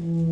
Hum.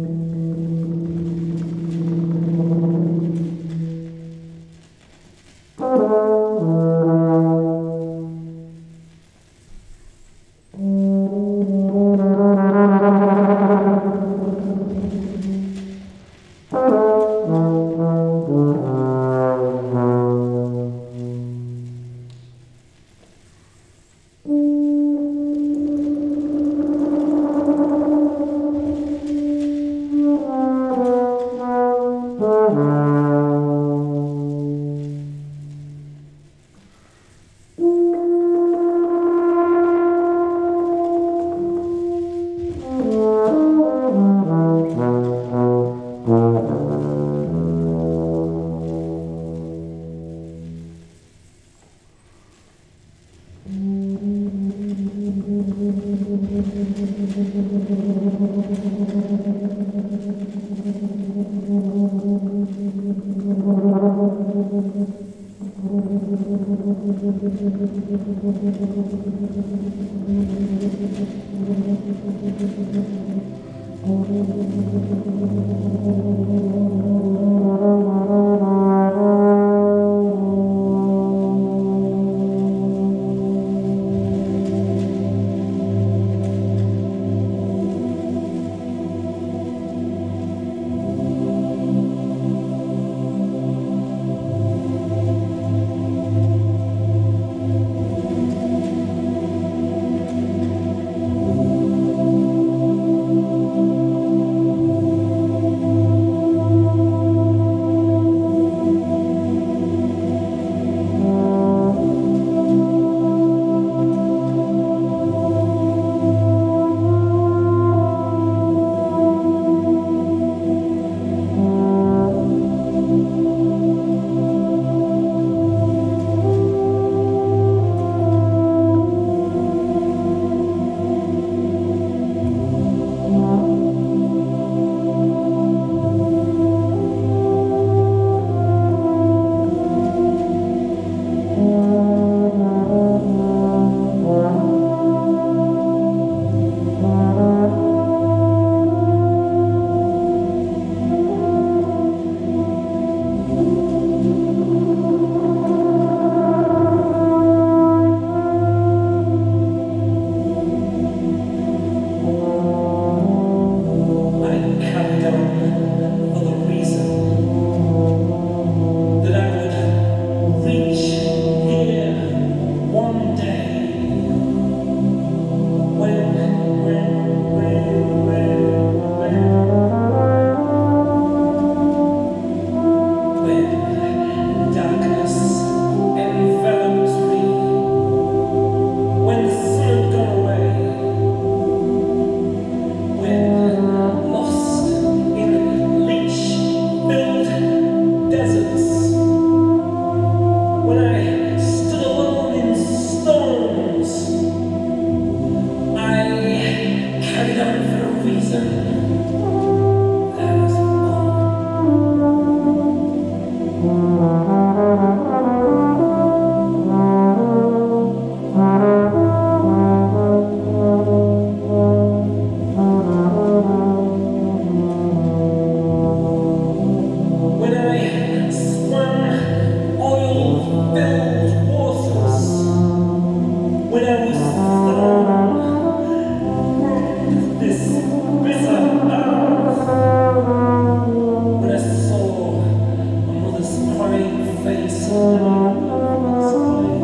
「そうね」